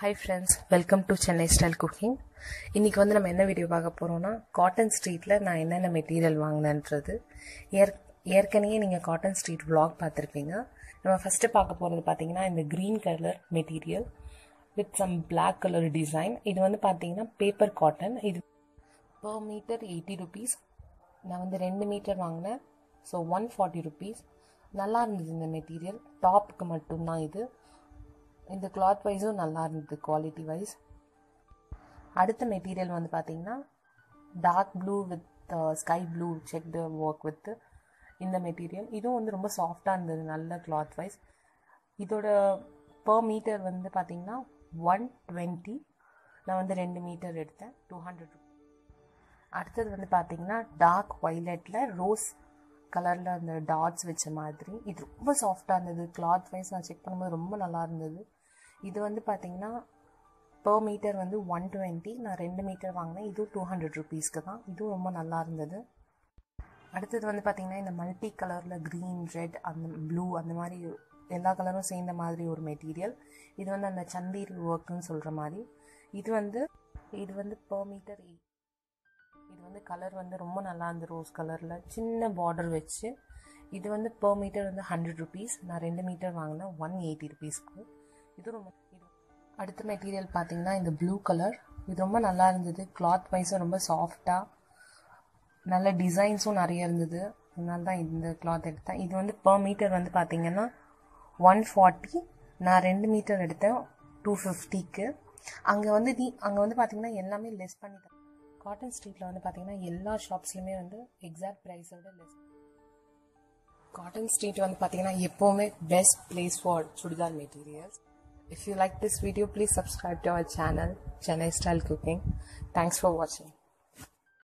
Hi friends welcome to Chennai style cooking இன்றைக்கி வந்து நம்ம என்ன வீடியோ பார்க்க போகிறோம்னா காட்டன் ஸ்ட்ரீட்டில் நான் என்னென்ன மெட்டீரியல் வாங்கினேன்றது. ஏற் ஏற்கனவே நீங்கள் காட்டன் ஸ்ட்ரீட் விளாக் பார்த்துருப்பீங்க. நம்ம ஃபஸ்ட்டு பார்க்க போகிறது பார்த்தீங்கன்னா இந்த green colour material with some black colour design இது வந்து பார்த்தீங்கன்னா பேப்பர் காட்டன் இது பர் மீட்டர் எயிட்டி ருபீஸ் நான் வந்து ரெண்டு மீட்டர் வாங்கினேன். ஸோ ஒன் ஃபார்ட்டி ருபீஸ் நல்லா இருந்தது இந்த மெட்டீரியல் டாப்புக்கு மட்டும்தான் இது. இந்த கிளாத் வைஸும் நல்லா இருந்தது குவாலிட்டி வைஸ் அடுத்த மெட்டீரியல் வந்து பார்த்தீங்கன்னா dark blue with sky blue checked work with இந்த மெட்டீரியல் இதுவும் வந்து ரொம்ப சாஃப்டாக இருந்தது நல்ல கிளாத் வைஸ் இதோட பர் மீட்டர் வந்து பார்த்தீங்கன்னா ஒன் டுவெண்ட்டி நான் வந்து ரெண்டு மீட்டர் எடுத்தேன் டூ ஹண்ட்ரட் அடுத்தது வந்து பார்த்தீங்கன்னா டார்க் வைலட்டில் ரோஸ் கலரில் அந்த டாட்ஸ் வச்ச மாதிரி. இது ரொம்ப சாஃப்டாக இருந்தது கிளாத் வைஸ் நான் செக் பண்ணும்போது ரொம்ப நல்லா இருந்தது. இது வந்து பார்த்தீங்கன்னா பர் மீட்டர் வந்து ஒன் டுவெண்ட்டி நான் ரெண்டு மீட்டர் வாங்கினேன். இதுவும் டூ ஹண்ட்ரட் ருபீஸ்க்கு தான். இதுவும் ரொம்ப நல்லா இருந்தது. அடுத்தது வந்து பார்த்தீங்கன்னா இந்த மல்டி கலரில் க்ரீன் ரெட் அந்த ப்ளூ அந்த மாதிரி எல்லா கலரும் சேர்ந்த மாதிரி ஒரு மெட்டீரியல் இது வந்து அந்த சந்தீர் ஒர்க்குன்னு சொல்கிற மாதிரி. இது வந்து இது வந்து பர் மீட்டர் இது வந்து கலர் வந்து ரொம்ப நல்லா இருந்தது ரோஸ் கலரில் சின்ன பார்டர் வச்சு. இது வந்து பர் மீட்டர் வந்து ஹண்ட்ரட் ருபீஸ் நான் ரெண்டு மீட்டர் வாங்கினேன். ஒன் எயிட்டி ருபீஸ்க்கு இது ரொம்ப இது. அடுத்த மெட்டீரியல் பார்த்தீங்கன்னா இந்த ப்ளூ கலர் இது ரொம்ப நல்லா இருந்தது. கிளாத் வைஸும் ரொம்ப சாஃப்டாக நல்ல டிசைன்ஸும் நிறைய இருந்தது. அதனால தான் இந்த கிளாத் எடுத்தேன். இது வந்து பர் மீட்டர் வந்து பார்த்தீங்கன்னா ஒன் ஃபார்ட்டி நான் ரெண்டு மீட்டர் எடுத்தேன். டூ ஃபிஃப்டிக்கு அங்கே வந்து நீ அங்கே வந்து பார்த்தீங்கன்னா எல்லாமே லெஸ் பண்ணி காட்டன் ஸ்ட்ரீட்டில் வந்து பார்த்தீங்கன்னா எல்லா ஷாப்ஸ்லையுமே வந்து எக்ஸாக்ட் ப்ரைஸோட லெஸ் காட்டன் ஸ்ட்ரீட் வந்து பார்த்தீங்கன்னா எப்போவுமே best place for chudidar materials If you like this video, please subscribe to our channel, Chennai Style Cooking. Thanks for watching.